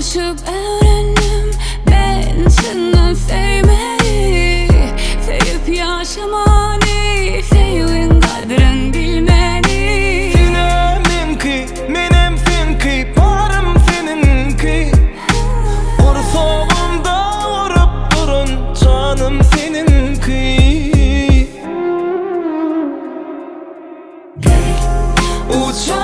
konuşup öğrendim Ben senden sevmeyi. Sevip yaşamanı Sevin kadrin bilmeni. Sine minki, minem finki Varım seninki. Vur solumda vurup durun Canım seninki. Uçan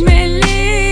Geçmeli.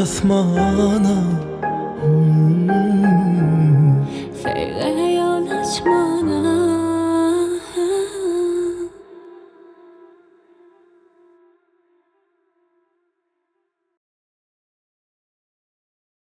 الأثمان في ليالي الأثمان